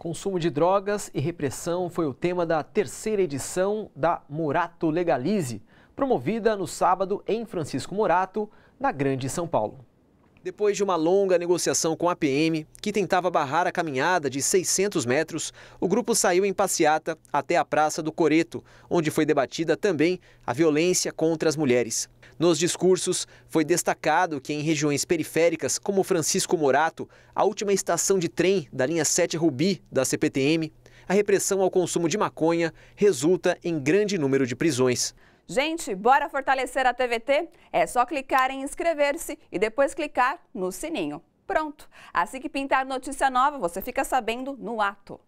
Consumo de drogas e repressão foi o tema da terceira edição da Morato Legalize, promovida no sábado em Francisco Morato, na Grande São Paulo. Depois de uma longa negociação com a PM, que tentava barrar a caminhada de 600 metros, o grupo saiu em passeata até a Praça do Coreto, onde foi debatida também a violência contra as mulheres. Nos discursos, foi destacado que em regiões periféricas, como Francisco Morato, a última estação de trem da linha 7 Rubi da CPTM, a repressão ao consumo de maconha resulta em grande número de prisões. Gente, bora fortalecer a TVT? É só clicar em inscrever-se e depois clicar no sininho. Pronto! Assim que pintar notícia nova, você fica sabendo no ato.